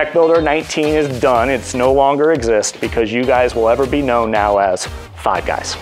Tech Builder 19 is done. It's no longer exists because you guys will ever be known now as Five Guys.